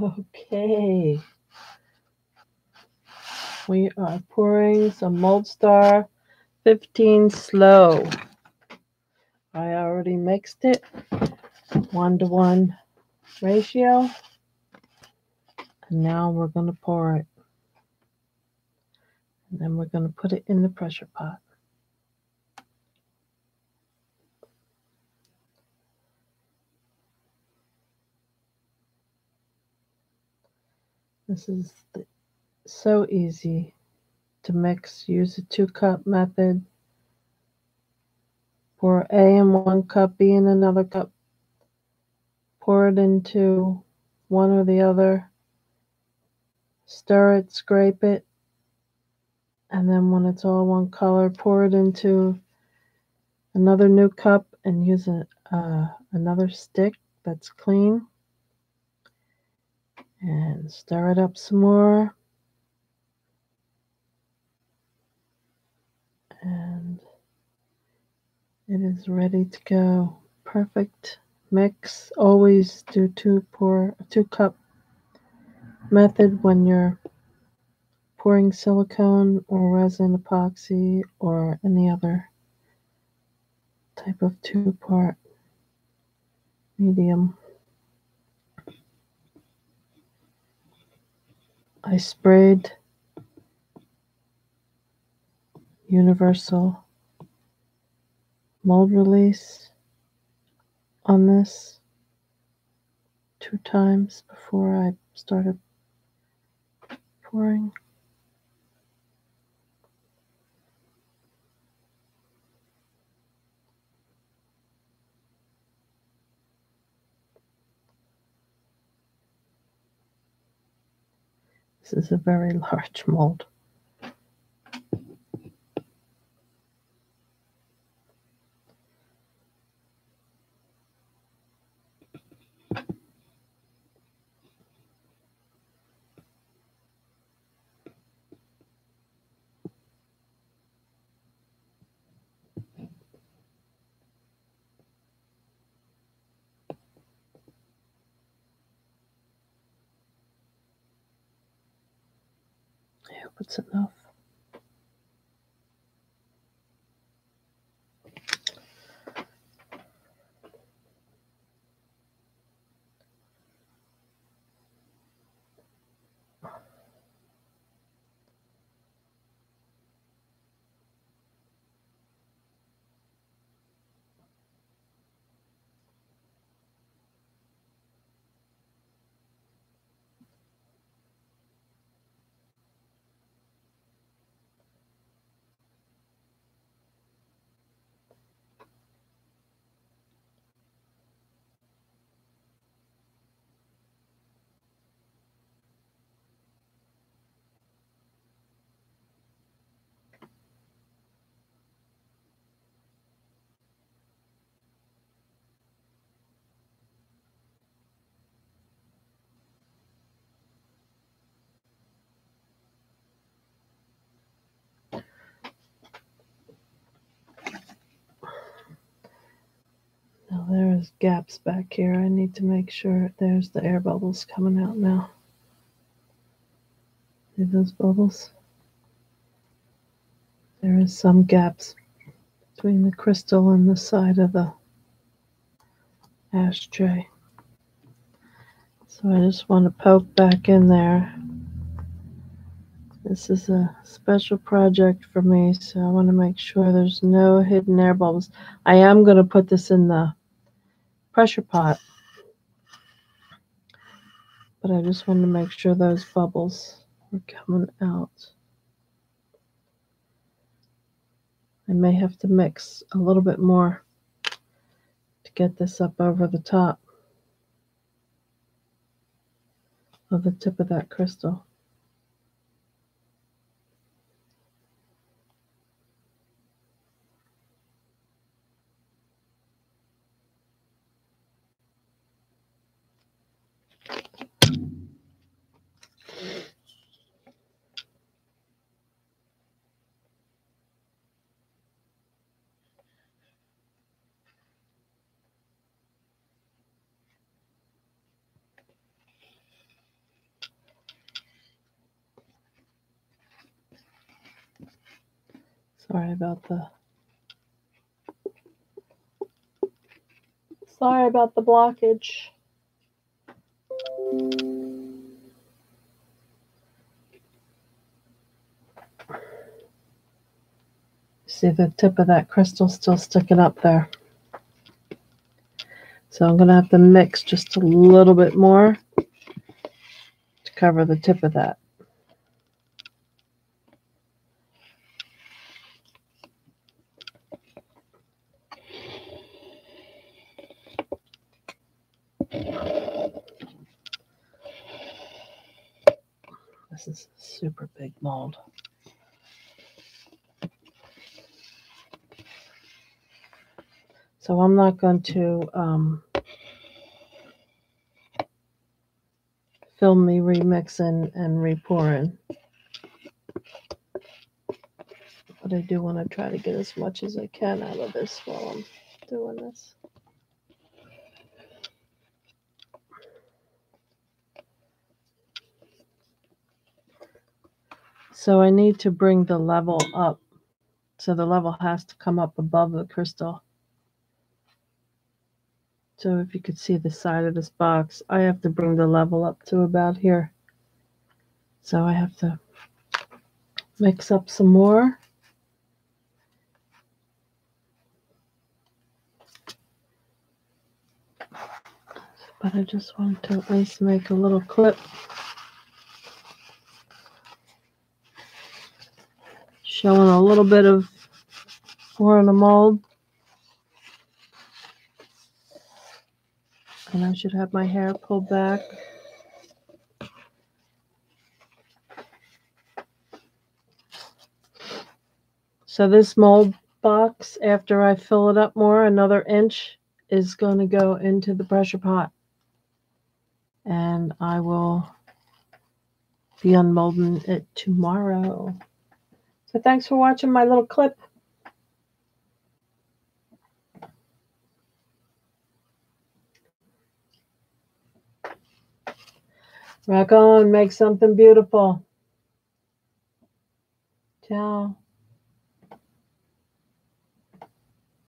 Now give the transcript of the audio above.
Okay. We are pouring some Mold Star 15 slow. I already mixed it one to one ratio. And now we're going to pour it. And then we're going to put it in the pressure pot. This is the, so easy to mix. Use a two cup method. Pour A in one cup, B in another cup. Pour it into one or the other. Stir it, scrape it. And then when it's all one color, pour it into another new cup and use a, uh, another stick that's clean and stir it up some more. And it is ready to go. Perfect mix. Always do two pour two cup method when you're pouring silicone or resin epoxy or any other type of two part medium. I sprayed universal mold release on this two times before I started pouring. Is a very large mold. It's enough. Now there's gaps back here. I need to make sure there's the air bubbles coming out now. See those bubbles? There is some gaps between the crystal and the side of the ashtray. So I just want to poke back in there. This is a special project for me, so I want to make sure there's no hidden air bubbles. I am going to put this in the pressure pot, but I just want to make sure those bubbles are coming out. I may have to mix a little bit more to get this up over the top of the tip of that crystal. Sorry about the Sorry about the blockage. See the tip of that crystal still sticking up there. So I'm going to have to mix just a little bit more to cover the tip of that. This is super big mold. So I'm not going to um, film me remixing and repouring. But I do want to try to get as much as I can out of this while I'm doing this. So I need to bring the level up. So the level has to come up above the crystal. So if you could see the side of this box, I have to bring the level up to about here. So I have to mix up some more. But I just want to at least make a little clip. Showing a little bit of pouring the mold. And I should have my hair pulled back. So this mold box, after I fill it up more, another inch is going to go into the pressure pot. And I will be unmolding it tomorrow. So thanks for watching my little clip. Rock on, make something beautiful. Ciao.